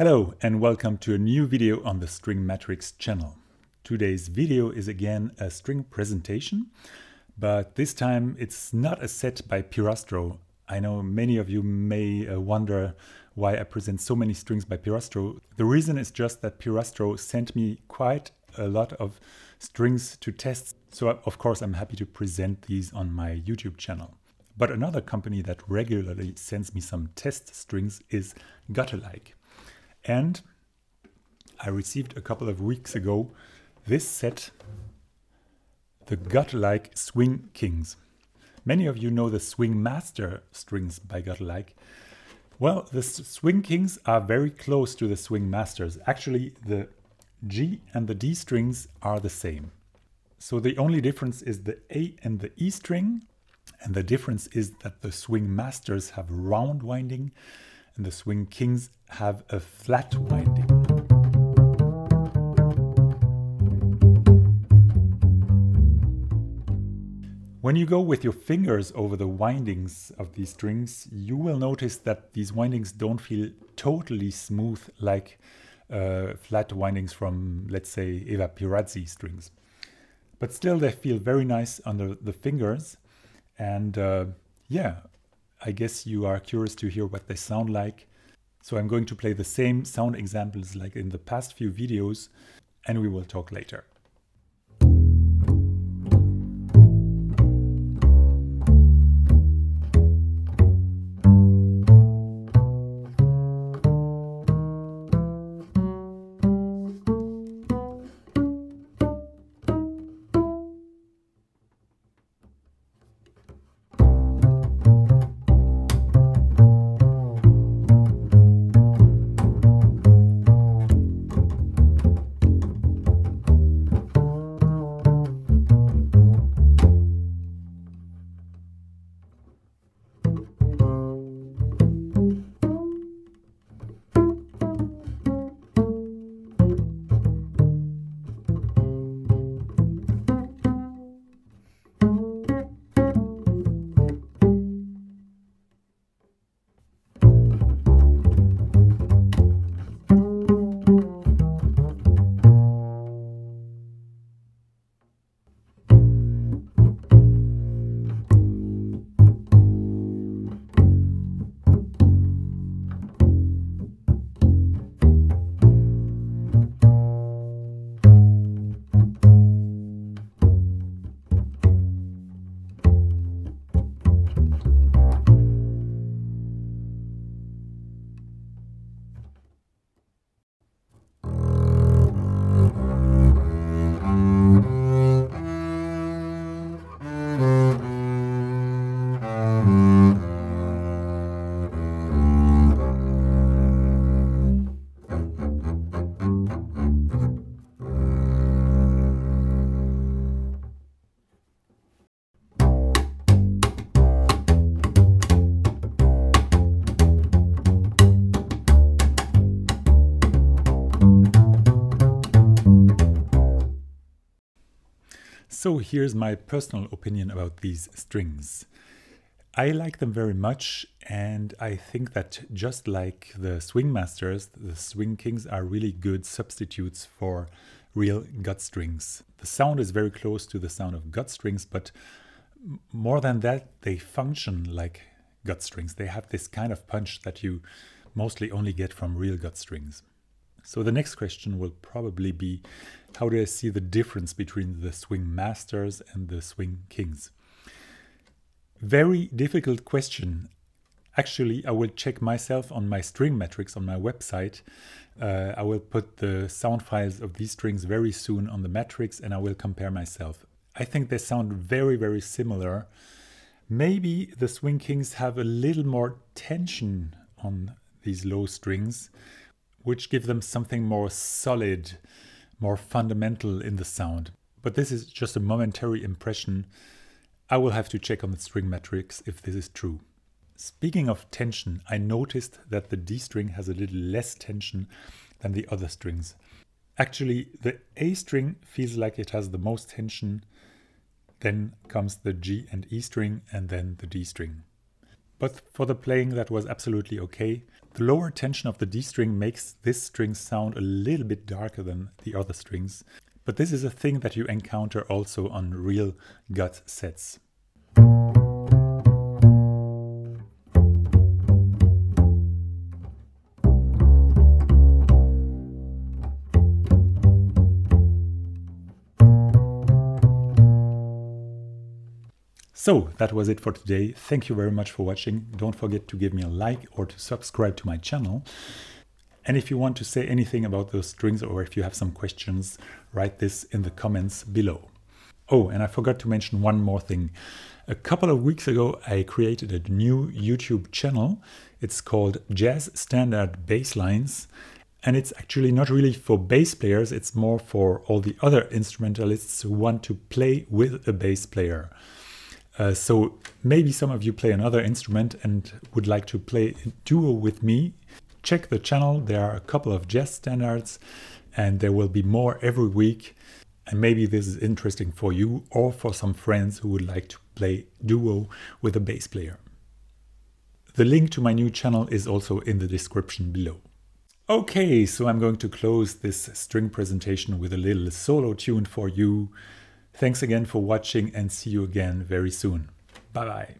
Hello and welcome to a new video on the String Matrix channel. Today's video is again a string presentation, but this time it's not a set by Pirastro. I know many of you may uh, wonder why I present so many strings by Pirastro. The reason is just that Pirastro sent me quite a lot of strings to test, so of course I'm happy to present these on my YouTube channel. But another company that regularly sends me some test strings is Gut-a-Like. And I received a couple of weeks ago this set, the Gut-a-Like Swing Kings. Many of you know the Swing Master strings by Gut-a-Like. Well, the Swing Kings are very close to the Swing Masters. Actually, the G and the D strings are the same. So the only difference is the A and the E string. And the difference is that the Swing Masters have round winding and the Swing Kings have a flat winding. When you go with your fingers over the windings of these strings, you will notice that these windings don't feel totally smooth like uh, flat windings from, let's say, Evah Pirazzi strings. But still, they feel very nice under the fingers. And uh, yeah, I guess you are curious to hear what they sound like. So I'm going to play the same sound examples like in the past few videos, and we will talk later. So here's my personal opinion about these strings. I like them very much, and I think that just like the Swing Masters, the Swing Kings are really good substitutes for real gut strings. The sound is very close to the sound of gut strings, but more than that, they function like gut strings. They have this kind of punch that you mostly only get from real gut strings. So the next question will probably be, how do I see the difference between the swing masters and the swing kings? Very difficult question. Actually, I will check myself on my String Matrix on my website. Uh, I will put the sound files of these strings very soon on the matrix and I will compare myself. I think they sound very, very similar. Maybe the swing kings have a little more tension on these low strings which give them something more solid, more fundamental in the sound. But this is just a momentary impression. I will have to check on the String Matrix if this is true. Speaking of tension, I noticed that the D string has a little less tension than the other strings. Actually, the A string feels like it has the most tension, then comes the G and E string, and then the D string. But for the playing, that was absolutely okay. The lower tension of the D string makes this string sound a little bit darker than the other strings, but this is a thing that you encounter also on real gut sets. So that was it for today. Thank you very much for watching. Don't forget to give me a like or to subscribe to my channel. And if you want to say anything about those strings or if you have some questions, write this in the comments below. Oh, and I forgot to mention one more thing. A couple of weeks ago, I created a new YouTube channel. It's called Jazz Standard Basslines. And it's actually not really for bass players, it's more for all the other instrumentalists who want to play with a bass player. Uh, so maybe some of you play another instrument and would like to play a duo with me. Check the channel, there are a couple of jazz standards and there will be more every week. And maybe this is interesting for you or for some friends who would like to play duo with a bass player. The link to my new channel is also in the description below. Okay, so I'm going to close this string presentation with a little solo tune for you. Thanks again for watching and see you again very soon. Bye bye.